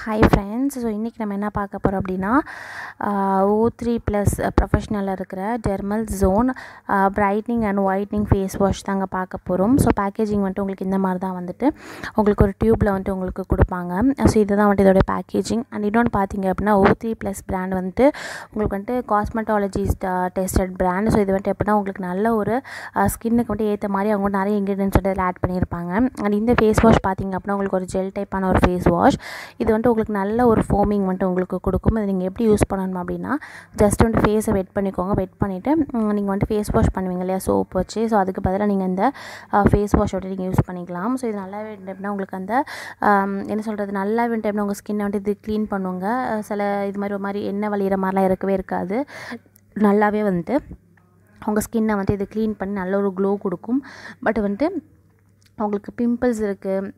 Hi friends so இன்றைக்கி நம்ம என்ன பார்க்க போகிறோம் அப்படின்னா ஓ த்ரீ ப்ளஸ் ப்ரொஃபஷ்னலில் இருக்கிற dermal zone brightening and whitening face wash தாங்க பார்க்க போகிறோம் ஸோ பேக்கேஜிங் வந்துட்டு உங்களுக்கு இந்த மாதிரி தான் வந்துட்டு. உங்களுக்கு ஒரு டியூப்பில் வந்துட்டு உங்களுக்கு கொடுப்பாங்க. ஸோ இதுதான் வந்துட்டு இதோட பேக்கேஜிங் அண்ட் இன்னொன்று பார்த்தீங்க அப்படின்னா ஓ த்ரீ ப்ளஸ் பிராண்ட் வந்துட்டு உங்களுக்கு வந்துட்டு காஸ்மெட்டாலஜிஸ்ட் டெஸ்டட் பிராண்ட் ஸோ இது வந்துட்டு எப்படின்னா உங்களுக்கு நல்ல ஒரு ஸ்கின்னுக்கு வந்துட்டு ஏற்ற மாதிரி அவங்க நிறைய இன்க்ரீடியன்ஸ் வந்து ஆட் பண்ணியிருப்பாங்க. அண்ட் இந்த ஃபேஸ் வாஷ் பார்த்தீங்க அப்படின்னா உங்களுக்கு ஒரு ஜெல் டைப்பான ஒரு ஃபேஸ் வாஷ் இது வந்து வந்துட்டு உங்களுக்கு நல்ல ஒரு ஃபோமிங் வந்துட்டு உங்களுக்கு கொடுக்கும். அதை நீங்கள் எப்படி யூஸ் பண்ணணும் அப்படின்னா ஜஸ்ட் வந்துட்டு ஃபேஸை வெட் பண்ணிக்கோங்க. வெட் பண்ணிவிட்டு நீங்கள் வந்துட்டு ஃபேஸ் வாஷ் பண்ணுவீங்க இல்லையா சோப் வச்சு. ஸோ அதுக்கு பதிலாக நீங்கள் இந்த ஃபேஸ் வாஷ் வந்துட்டு நீங்கள் யூஸ் பண்ணிக்கலாம். ஸோ இது நல்லாவே அப்படின்னா உங்களுக்கு அந்த என்ன சொல்கிறது நல்லாவே வந்துட்டு உங்கள் ஸ்கின்னை வந்துட்டு இது க்ளீன் பண்ணுவாங்க சில இது மாதிரி ஒரு மாதிரி எண்ணெய் வலிகிற மாதிரிலாம் இருக்கவே இருக்காது. நல்லாவே வந்துட்டு உங்கள் ஸ்கின்னை வந்துட்டு இது க்ளீன் பண்ணி நல்ல ஒரு க்ளோ கொடுக்கும். பட் வந்துட்டு உங்களுக்கு பிம்பிள்ஸ் இருக்குது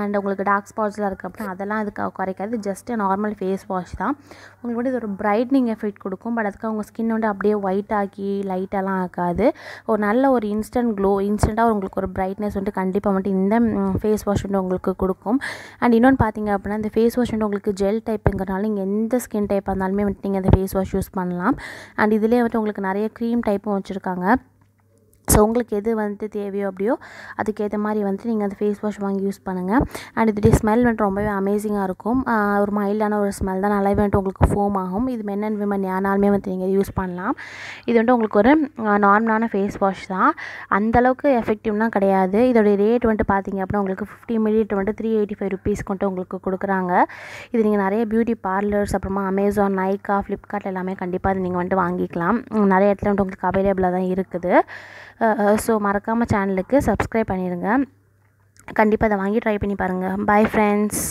அண்ட் உங்களுக்கு டார்க் ஸ்பாட்ஸ்லாம் இருக்குது அப்படின்னா அதெல்லாம் அதுக்கு குறைக்காது. ஜஸ்ட்டு நார்மல் ஃபேஸ் வாஷ் தான். உங்களுக்கு வந்து இது ஒரு பிரைட்னிங் எஃபெக்ட் கொடுக்கும். பட் அதுக்கு அவங்க ஸ்கின் வந்து அப்படியே ஒயிட் ஆக்கி லைட்டெல்லாம் ஆக்காது ஒரு நல்ல ஒரு இன்ஸ்டன்ட் க்ளோ இன்ஸ்டண்ட்டாக உங்களுக்கு ஒரு பிரைட்னஸ் வந்துட்டு கண்டிப்பாக வந்துட்டு இந்த ஃபேஸ் வாஷ் வந்து உங்களுக்கு கொடுக்கும். அண்ட் இன்னொன்று பார்த்தீங்க அப்படின்னா இந்த ஃபேஸ் வாஷ் வந்து உங்களுக்கு ஜெல் டைப்புங்கிறனால நீங்கள் எந்த ஸ்கின் டைப்பாக இருந்தாலுமே வந்துட்டு நீங்கள் அந்த ஃபேஸ் வாஷ் யூஸ் பண்ணலாம். அண்ட் இதிலே வந்துட்டு உங்களுக்கு நிறைய க்ரீம் டைப்பும் வச்சுருக்காங்க. ஸோ உங்களுக்கு எது வந்துட்டு தேவையோ அப்படியோ அதுக்கேற்ற மாதிரி வந்துட்டு நீங்கள் அந்த ஃபேஸ் வாஷ் வாங்கி யூஸ் பண்ணுங்கள் அண்ட் இதோடைய ஸ்மெல் வந்துட்டு ரொம்பவே அமேசிங்காக இருக்கும். ஒரு மைல்டான ஒரு ஸ்மெல் தான். நல்லாவே வந்துட்டு உங்களுக்கு ஃபோம் ஆகும். இது மென் அண்ட் விமன் யானாலுமே வந்து நீங்கள் யூஸ் பண்ணலாம். இது வந்துட்டு உங்களுக்கு ஒரு நார்மலான ஃபேஸ் வாஷ் தான். அந்தளவுக்கு எஃபெக்டிவ்னால் கிடையாது. இதோடைய ரேட் வந்துட்டு பார்த்தீங்க அப்படின்னா உங்களுக்கு ஃபிஃப்டி மில்லிலிட்டர் வந்துட்டு த்ரீ எயிட்டி ஃபைவ் ருபீஸ் கொண்டு உங்களுக்கு கொடுக்குறாங்க. இது நீங்கள் நிறைய பியூட்டி பார்லர்ஸ் அப்புறமா அமேசான் நைக்கா ஃப்ளிப்கார்ட் எல்லாமே கண்டிப்பாக நீங்கள் வந்துட்டு வாங்கிக்கலாம். நிறைய இடத்துல வந்துட்டு உங்களுக்கு அவைலபிளாக தான் இருக்குது. ஸோ மறக்காமல் சேனலுக்கு சப்ஸ்கிரைப் பண்ணிடுங்க கண்டிப்பாக அதை வாங்கி ட்ரை பண்ணி பாருங்கள் பாய் ஃப்ரெண்ட்ஸ்